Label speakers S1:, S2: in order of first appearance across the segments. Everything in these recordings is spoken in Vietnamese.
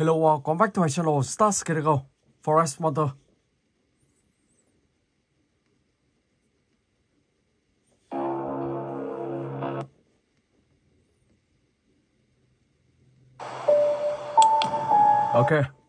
S1: Hello, uh, come back to my channel, Stars Go, Forest Motor. Okay.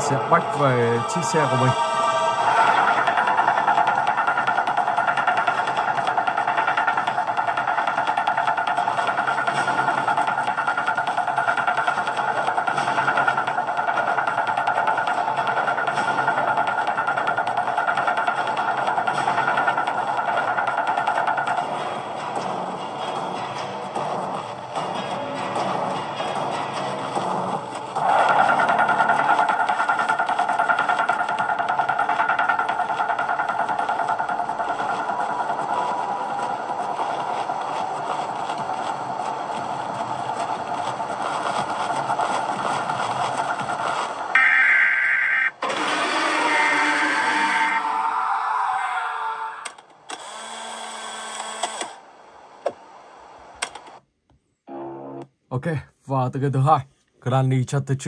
S1: Bạn sẽ bách về chiếc xe của mình. Ok, và từ game thứ hai, Granny Chapter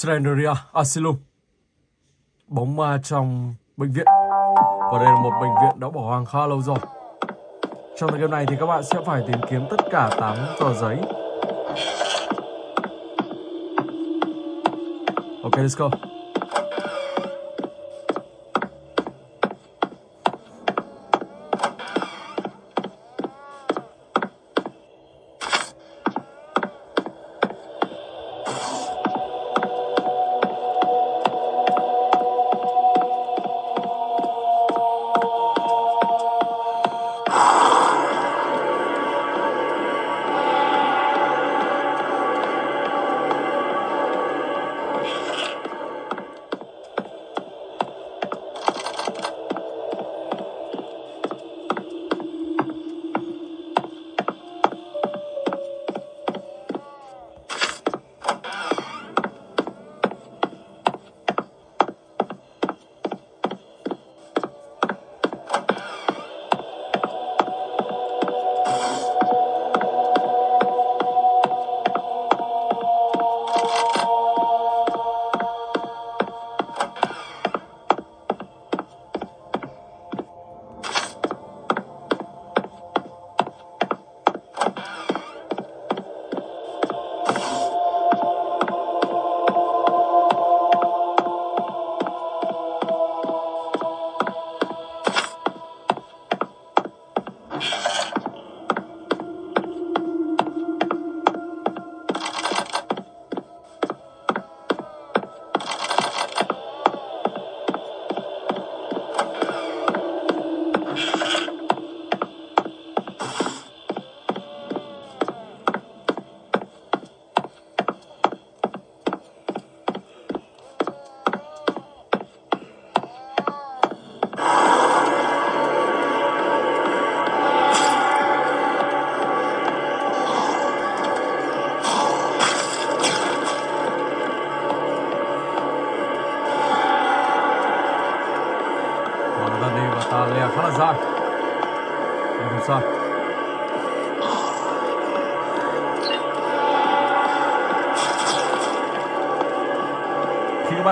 S1: Srenderia Asylum. Bóng ma trong bệnh viện. Và đây là một bệnh viện đã bỏ hoang khá lâu rồi. Trong thời game này thì các bạn sẽ phải tìm kiếm tất cả 8 tờ giấy. Ok, let's go. Oh.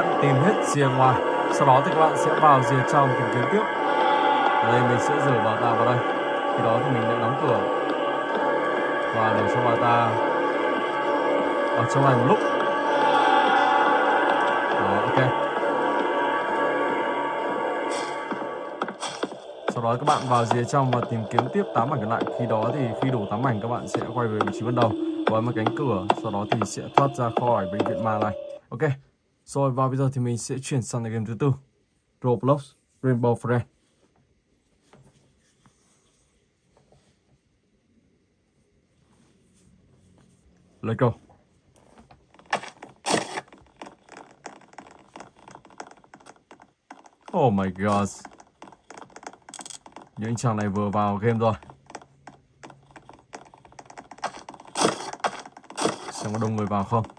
S1: bạn tìm hết rìa ngoài, sau đó thì các bạn sẽ vào rìa trong tìm kiếm tiếp. Ở đây mình sẽ rửa bà ta vào đây. Khi đó thì mình lại đóng cửa. Và để cho bà ta ở trong này một lúc. Đó, ok. Sau đó các bạn vào rìa trong và tìm kiếm tiếp 8 mảnh còn lại. Khi đó thì khi đủ 8 mảnh các bạn sẽ quay về vị trí ban đầu. Với một cánh cửa, sau đó thì sẽ thoát ra khỏi bệnh viện ma này ok rồi và bây giờ thì mình sẽ chuyển sang game thứ tư Roblox Rainbow Friend Let's go. Oh my god. Những chàng này vừa vào game rồi. Xem có đông người vào không?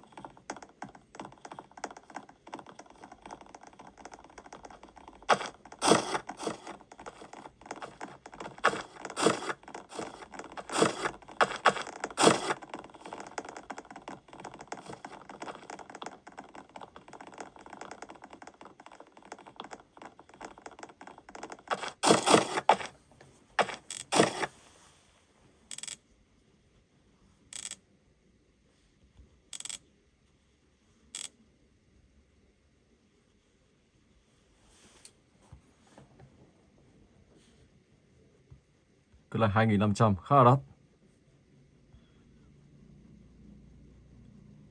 S1: Tức là 2.500 khá là đắt.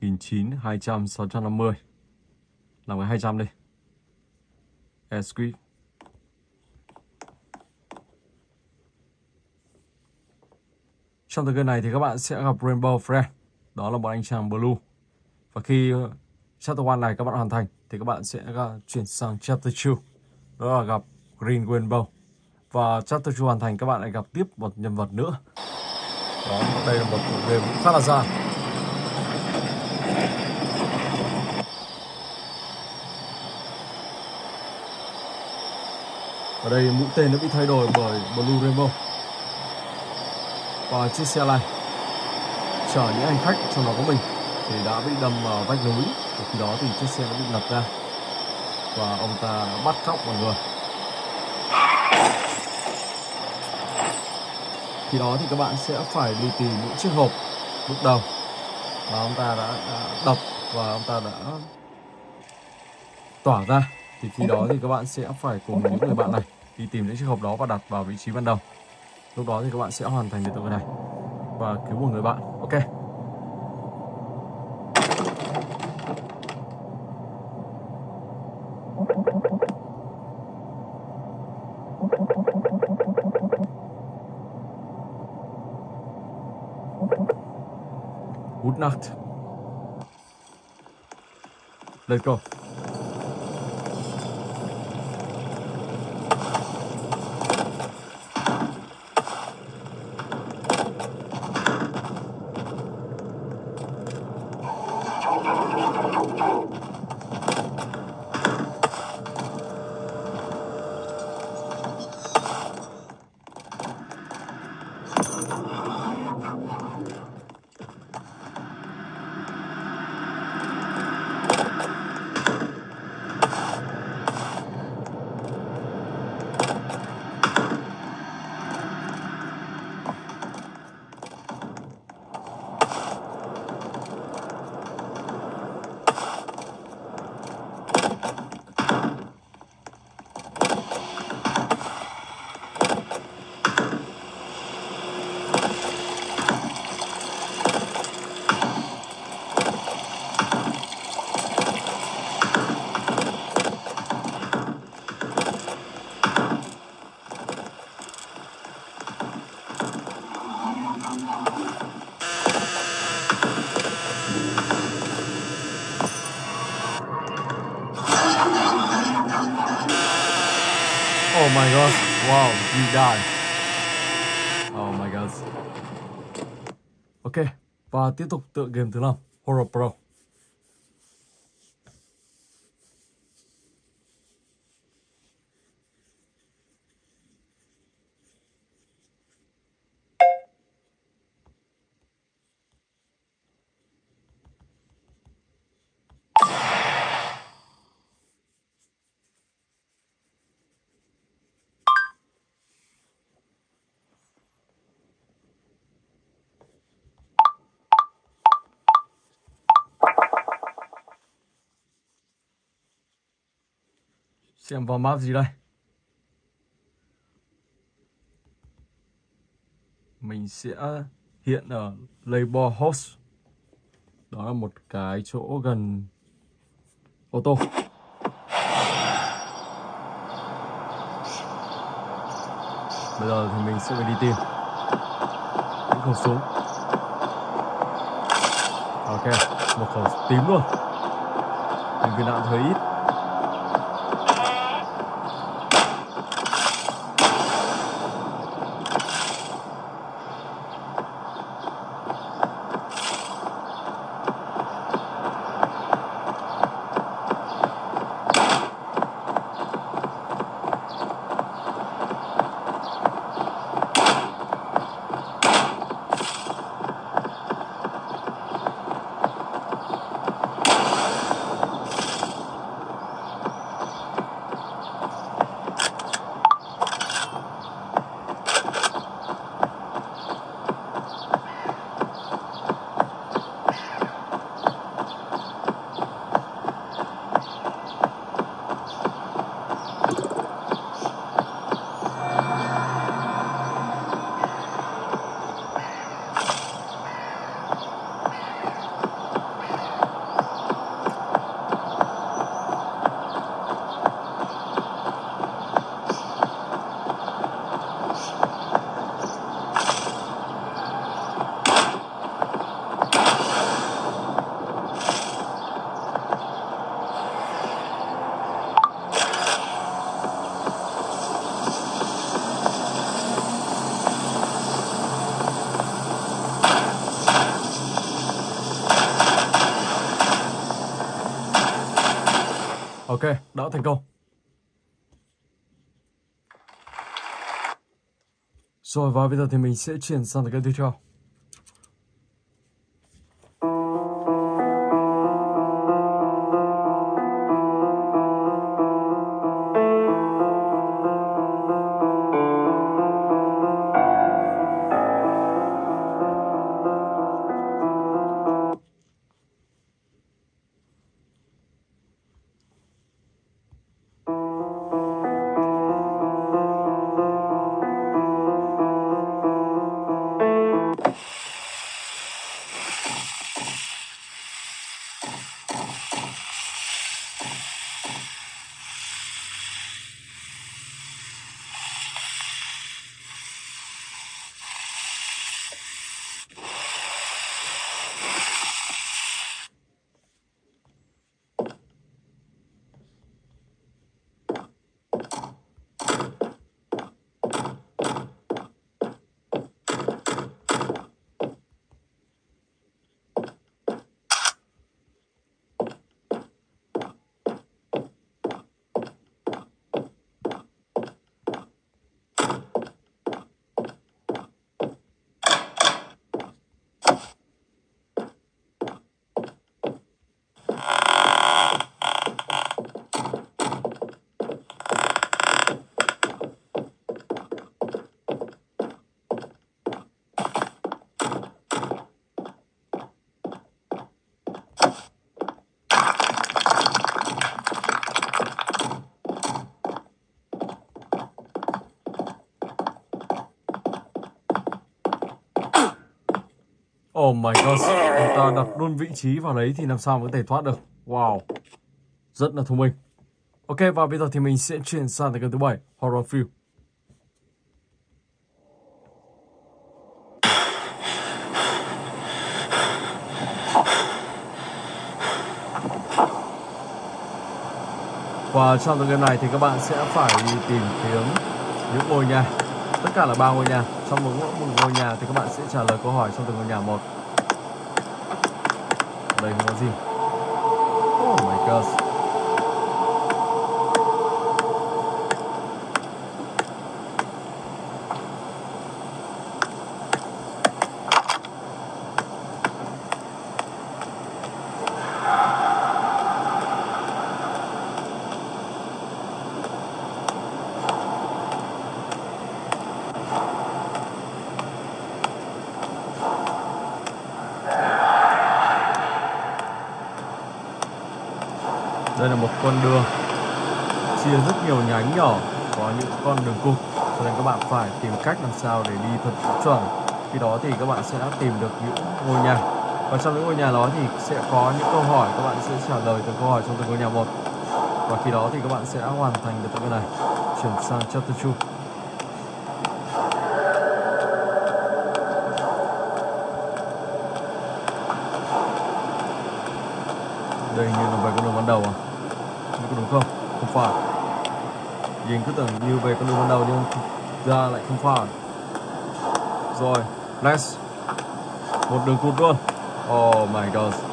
S1: 1.900, 200, 650 Làm cái 200 đi. Air Squid Trong thời gian này thì các bạn sẽ gặp Rainbow Friend Đó là một anh chàng Blue. Và khi ờ, Chapter 1 này các bạn hoàn thành Thì các bạn sẽ ờ, chuyển sang Chapter 2 Đó là gặp Green Rainbow và chapter 2 hoàn thành, các bạn lại gặp tiếp một nhân vật nữa. Đó, đây là một tựa game khá là dài ở đây, mũi tên nó bị thay đổi bởi Blue Rainbow. Và chiếc xe này chở những hành khách trong đó có mình thì đã bị đâm vào vách núi. Và khi đó thì chiếc xe nó bị lật ra. Và ông ta đã bắt cóc mọi người. Khi đó thì các bạn sẽ phải đi tìm những chiếc hộp lúc đầu mà ông ta đã, đã đập và ông ta đã tỏa ra. Thì khi đó thì các bạn sẽ phải cùng những người bạn này đi tìm những chiếc hộp đó và đặt vào vị trí ban đầu. Lúc đó thì các bạn sẽ hoàn thành được tựa này và cứu một người bạn. Ok. Gute Nacht. Let's go. My god. Wow, you die. Oh my god. Ok, và tiếp tục tựa game thứ năm, Horror Pro. Xem vào map gì đây? Mình sẽ hiện ở Labor House. Đó là một cái chỗ gần ô tô. Bây giờ thì mình sẽ phải đi tìm những khẩu súng. Ok, một khẩu tím luôn. mình viên đạn hơi ít. Thành công. Rồi và bây giờ thì mình sẽ chuyển sang cái tiếp theo. Oh my god, người ta đặt luôn vị trí vào đấy thì làm sao mà có thể thoát được. Wow, rất là thông minh. Ok, và bây giờ thì mình sẽ chuyển sang tới cái thứ bảy, Horror Field. Và trong tựa game này thì các bạn sẽ phải đi tìm kiếm những ngôi nhà tất cả là ba ngôi nhà. Trong một, một ngôi nhà thì các bạn sẽ trả lời câu hỏi trong từng ngôi nhà một. Đây có gì. Oh my god con đường. Chia rất nhiều nhánh nhỏ, có những con đường cục cho nên các bạn phải tìm cách làm sao để đi thật chuẩn. Khi đó thì các bạn sẽ tìm được những ngôi nhà. Và trong những ngôi nhà đó thì sẽ có những câu hỏi, các bạn sẽ trả lời từng câu hỏi trong từng ngôi nhà một. Và khi đó thì các bạn sẽ hoàn thành được cái này. Chuyển sang chapter 2 đây như là về con đường ban đầu à? Có đúng không? Không phải. Nhìn cứ tưởng như về con đường ban đầu nhưng ra lại không phải. Rồi, next. Một đường cụt luôn. Oh my god.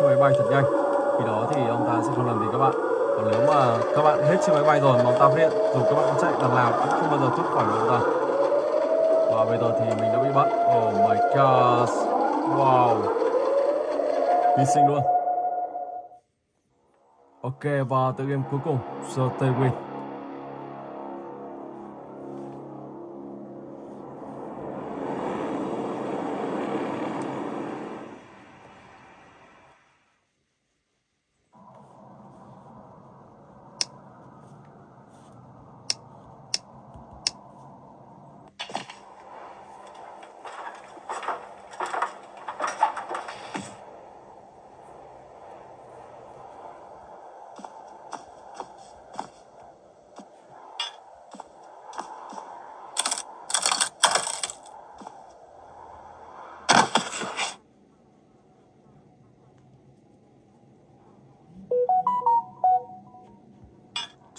S1: Chiếc máy bay thật nhanh. Khi đó thì ông ta sẽ không làm gì các bạn. Còn nếu mà các bạn hết chiếc máy bay rồi mà ông ta phát hiện dù các bạn có chạy đằng nào cũng không bao giờ thoát khỏi được ông ta. Và bây giờ thì mình đã bị bắt. Oh my god wow. Hy sinh luôn. Ok, và tựa game cuối cùng So Tay Win.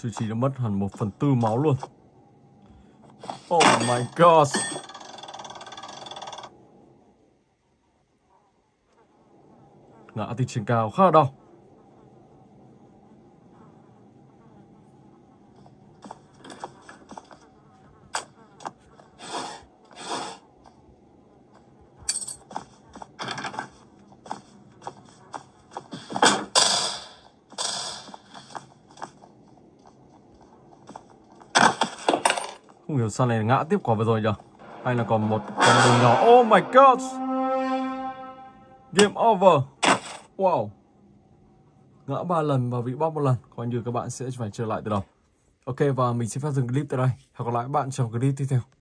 S1: Chứ chỉ đã mất hẳn một phần tư máu luôn. Oh my god Ngã từ trên cao khá là đau. Sao này ngã tiếp quả vừa rồi nhở? Hay là còn một con đường nhỏ? Oh my god Game over. Wow. Ngã ba lần và bị bóp một lần. Coi như các bạn sẽ phải trở lại từ đầu. Ok, và mình xin phép dừng clip tại đây. Hẹn gặp lại các bạn trong clip tiếp theo.